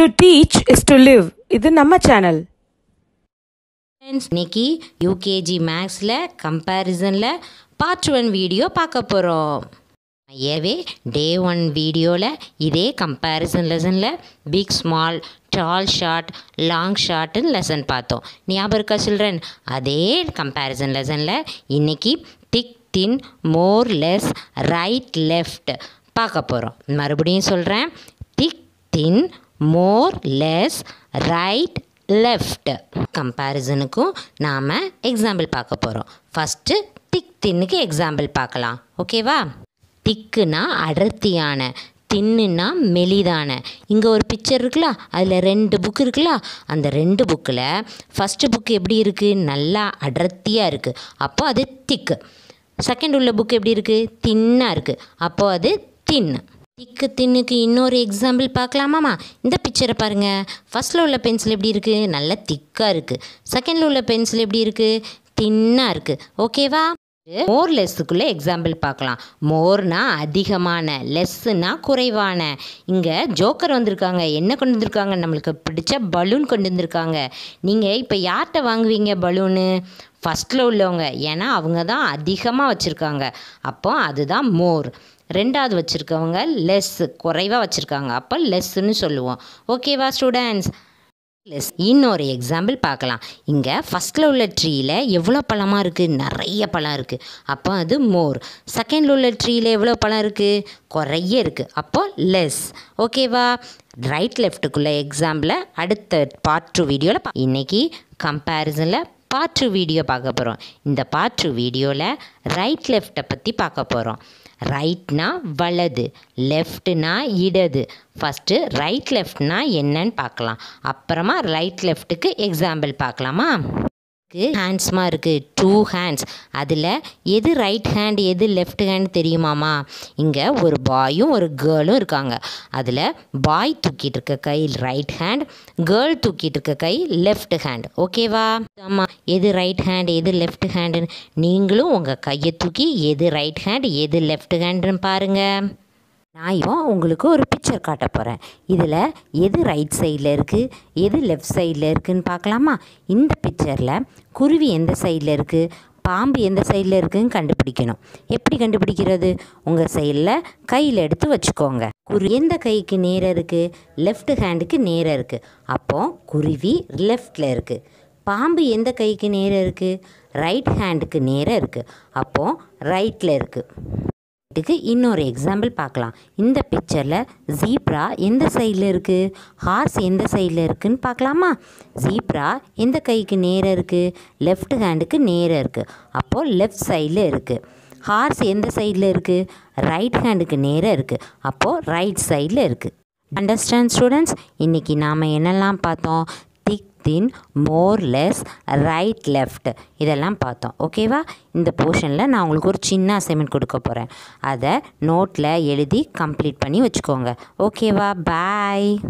To teach is to live இது நம்ம channel friends இன்னைக்கு யூகேஜி மேக்ஸில் கம்பேரிசனில் பார்ட் ஒன் வீடியோ பார்க்க போகிறோம் ஏவே டே ஒன் வீடியோவில் இதே கம்பேரிசன் லெசனில் big small tall short long ஷார்ட்டுன்னு lesson பார்த்தோம். ஞாபகம் இருக்கா சில்ட்ரன் அதே கம்பேரிசன் லெசனில் இன்னைக்கு thick thin more less right left பார்க்க போகிறோம் மறுபடியும் சொல்கிறேன் thick thin more less right left கம்பேரிசனுக்கும் நாம் எக்ஸாம்பிள் பார்க்க போகிறோம் ஃபஸ்ட்டு திக் தின்னுக்கு எக்ஸாம்பிள் பார்க்கலாம். ஓகேவா திக்குனா அடர்த்தியான தின்னுனா மெலிதான. இங்கே ஒரு பிக்சர் இருக்குல்ல அதில் ரெண்டு புக் இருக்குல்ல அந்த ரெண்டு புக்கில் ஃபஸ்ட்டு புக்கு எப்படி இருக்குது நல்லா அடர்த்தியாக இருக்குது அப்போ அது திக்கு செகண்ட் உள்ள புக் எப்படி இருக்குது தின்னாக இருக்குது அப்போது அது தின்னு திக்கு தின்னுக்கு இன்னொரு எக்ஸாம்பிள் பார்க்கலாமாம்மா இந்த பிக்சரை பாருங்கள் ஃபஸ்ட்டில் உள்ள பென்சில் எப்படி இருக்குது நல்ல திக்காக இருக்குது செகண்டில் உள்ள பென்சில் எப்படி இருக்குது தின்னாக இருக்குது ஓகேவா மோர் லெஸ்ஸுக்குள்ளே எக்ஸாம்பிள் பார்க்கலாம். மோர்னா அதிகமான லெஸ்ஸுனா குறைவான. இங்கே ஜோக்கர் வந்திருக்காங்க. என்ன கொண்டு வந்திருக்காங்க? நம்மளுக்கு பிடிச்ச பலூன் கொண்டு வந்திருக்காங்க. நீங்கள் இப்போ யார்கிட்ட வாங்குவீங்க பலூனு ஃபஸ்ட்டில் உள்ளவங்க. ஏன்னா அவங்க தான் அதிகமாக வச்சுருக்காங்க. அப்போ அதுதான் மோர் ரெண்டாவது வச்சுருக்கவங்க லெஸ் குறைவாக வச்சுருக்காங்க. அப்போ லெஸ்ஸுன்னு சொல்லுவோம். ஓகேவா ஸ்டூடெண்ட்ஸ் இன்னொரு எக்ஸாம்பிள் பார்க்கலாம். இங்கே ஃபஸ்ட்டில் உள்ள ட்ரீயில் எவ்வளோ பழமாக இருக்குது நிறைய பழம் இருக்குது அப்போ அது மோர் செகண்டில் உள்ள ட்ரீயில் எவ்வளோ பழம் இருக்குது குறைய இருக்குது அப்போ லெஸ் ஓகேவா ரைட் லெஃப்ட்டுக்குள்ள எக்ஸாம்பிளை அடுத்த பார்ட் டூ வீடியோவில் இன்றைக்கி கம்பேரிசனில் பார்ட் டூ வீடியோ பார்க்க போகிறோம் இந்த பார்ட் டூ வீடியோவில் ரைட் லெஃப்ட்டை பற்றி பார்க்க போகிறோம் ரைட்னா வலது லெஃப்ட்னா இடது. ஃபஸ்ட்டு ரைட் லெஃப்ட்னா என்னன்னு பார்க்கலாம். அப்புறமா ரைட் லெஃப்ட்டுக்கு எக்ஸாம்பிள் பார்க்கலாமா? ஹேண்ட்ஸ்மா இருக்குது டூ ஹேண்ட்ஸ் அதில் எது ரைட் ஹேண்ட் எது லெஃப்ட் ஹேண்ட் தெரியுமாமா? இங்கே ஒரு பாயும் ஒரு கேர்ளும் இருக்காங்க. அதில் பாய் தூக்கிட்டு இருக்க கை ரைட் ஹேண்ட் கேர்ள் தூக்கிட்டு இருக்க கை லெஃப்ட் ஹேண்ட் ஓகேவா ஆமாம் எது ரைட் ஹேண்ட் எது லெஃப்ட் ஹேண்டுன்னு நீங்களும் உங்கள் கையை தூக்கி எது ரைட் ஹேண்ட் எது லெஃப்ட் ஹேண்டுன்னு பாருங்கள் நான் இவன் உங்களுக்கு ஒரு பிக்சர் காட்ட போகிறேன் இதில் எது ரைட் சைடில் இருக்குது எது லெஃப்ட் சைடில் இருக்குதுன்னு பார்க்கலாமா? இந்த பிக்சரில் குருவி எந்த சைடில் இருக்குது பாம்பு எந்த சைடில் இருக்குதுன்னு கண்டுபிடிக்கணும். எப்படி கண்டுபிடிக்கிறது? உங்கள் சைடில் கையில் எடுத்து வச்சுக்கோங்க. குரு எந்த கைக்கு நேராக இருக்குது லெஃப்ட் ஹேண்டுக்கு நேராக இருக்குது அப்போது குருவி லெஃப்டில் இருக்குது பாம்பு எந்த கைக்கு நேராக இருக்குது ரைட் ஹேண்டுக்கு நேராக இருக்குது அப்போது ரைட்டில் இருக்குது இதுக்கு இன்னொரு எக்ஸாம்பிள் பார்க்கலாம். இந்த பிக்சரில் ஜீப்ரா எந்த சைடில் இருக்குது ஹார்ஸ் எந்த சைடில் இருக்குதுன்னு பார்க்கலாமா? ஜீப்ரா எந்த கைக்கு நேராக இருக்குது லெஃப்ட் ஹேண்டுக்கு நேராக இருக்குது அப்போது லெஃப்ட் சைடில் இருக்குது ஹார்ஸ் எந்த சைடில் இருக்குது ரைட் ஹேண்டுக்கு நேராக இருக்குது அப்போது ரைட் சைடில் இருக்குது அண்டர்ஸ்டாண்ட் ஸ்டூடெண்ட்ஸ் இன்றைக்கி நாம் என்னெல்லாம் பார்த்தோம்? Thin more less right left. இதெல்லாம் பார்த்தோம். ஓகேவா இந்த போர்ஷனில் நான் உங்களுக்கு ஒரு சின்ன அசைன்மெண்ட் கொடுக்க போகிறேன் அதை நோட்டில் எழுதி கம்ப்ளீட் பண்ணி வச்சுக்கோங்க. ஓகேவா பாய்